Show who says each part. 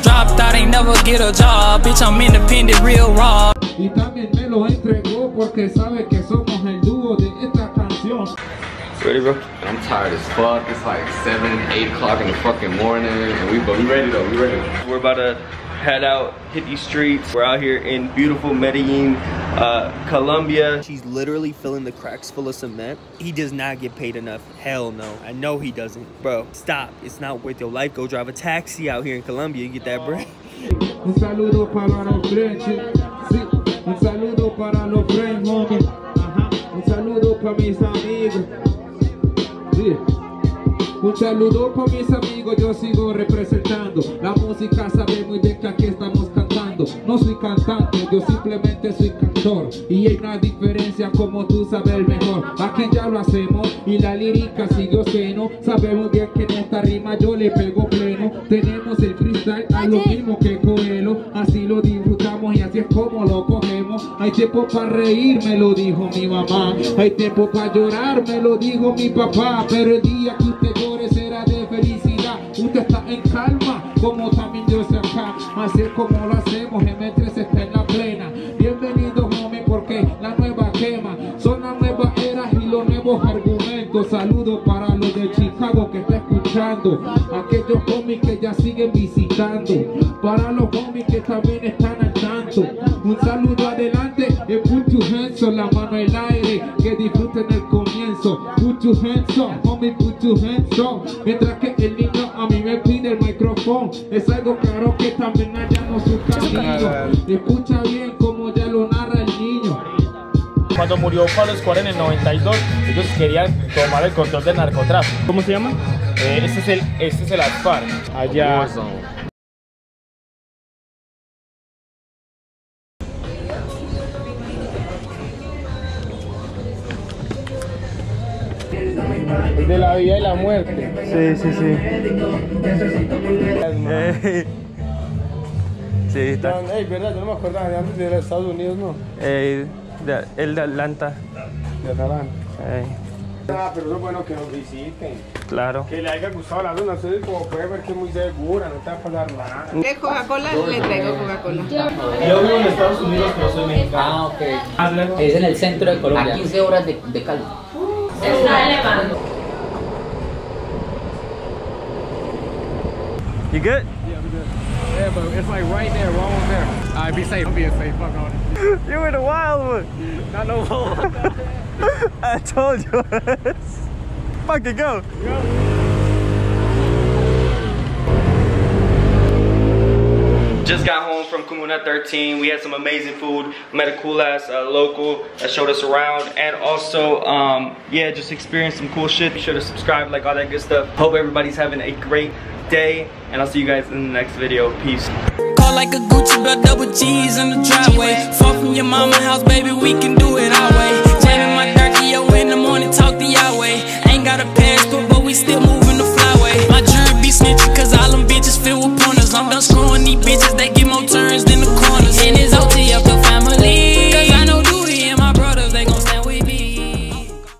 Speaker 1: Dropped out, ain't never get a job. Bitch, I'm independent, real raw.
Speaker 2: Y también me lo entregó porque sabe que somos el dúo de esta canción.
Speaker 3: Ready, bro?
Speaker 4: I'm tired as fuck. It's like 7, 8 o'clock in the fucking morning. And we, but we ready though, we ready.
Speaker 3: We're about to head out, hit these streets. We're out here in beautiful Medellin, uh, Colombia.
Speaker 5: He's literally filling the cracks full of cement. He does not get paid enough. Hell no. I know he doesn't. Bro, stop. It's not worth your life. Go drive a taxi out here in Colombia. You get that bread.
Speaker 2: Un saludo para los French. Un saludo para los French, homie. Un saludo para mis amigos. Un saludo para mis amigos, yo sigo representando. La música sabe muy bien que aquí estamos cantando. No soy cantante, yo simplemente soy cantor. Y hay una diferencia como tú sabes mejor. Aquí ya lo hacemos y la lírica siguió seno. Sabemos bien que en esta rima yo le pego pleno. Tenemos el freestyle a lo mismo que Coelho. Así lo disfrutamos y así es como lo cogemos. Hay tiempo para reír, me lo dijo mi mamá. Hay tiempo para llorar, me lo dijo mi papá. Pero el día que usted llore será de felicidad. Usted está en calma, como también sé acá. Así como lo hacemos, M3 está en la plena. Bienvenido, homie, porque la nueva quema. Son las nuevas eras y los nuevos argumentos. Saludos para los de Chicago que está escuchando. Aquellos homies que ya siguen visitando. Para los homies que también están al tanto. Un saludo adelante y put your hands on la mano en el aire. Que disfruten el comienzo. Put your hands on, homie, put your hands on. Mientras que el niño a mí me pide micrófono. Es algo claro que también hallamos su camino. Escucha bien como ya lo narra el niño.
Speaker 6: Cuando murió Pablo Escobar en el 92, ellos querían tomar el control del narcotráfico.
Speaker 5: ¿Cómo se llama?
Speaker 6: Eh, este es el, este es el ASPAR. Allá. De la vida y la muerte.
Speaker 5: Sí, sí, sí. Sí, está.
Speaker 6: Ey, verdad, yo no me acordaba de antes de los Estados Unidos, ¿no?
Speaker 5: Eh, de- el de Atlanta.
Speaker 6: De Atalanta.
Speaker 5: Eh,
Speaker 6: Ah, pero es bueno que nos visiten.
Speaker 5: claro.
Speaker 6: Que le haya gustado la zona. Ustedes como pueden ver que es muy segura, no te va a pasar nada.
Speaker 7: ¿De Coca-Cola? Le traigo Coca-Cola.
Speaker 6: Yo vivo en Estados Unidos, pero soy mexicano.
Speaker 8: Ah, ok. Es en el centro de Colombia. A 15 horas de, de Cali. Oh.
Speaker 5: You good?
Speaker 6: Yeah, I'm good. Yeah, but it's like right there, we're almost there. Alright, be safe. Be safe. Fuck on it.
Speaker 5: You in the wild one.
Speaker 6: Not no more.
Speaker 5: I told you. fuck Fucking go.
Speaker 3: Just got Comuna 13. We had some amazing food. Met a cool ass uh, local that showed us around, and also, um, yeah, just experienced some cool shit. Be sure to subscribe, like all that good stuff. Hope everybody's having a great day, and I'll see you guys in the next video. Peace.
Speaker 1: Call like a Gucci belt, double G's in the driveway. From your mama house, baby, we can do it our way. Jamming my darky, yo, in the morning, talk Yahweh. Ain't got a passport, but we still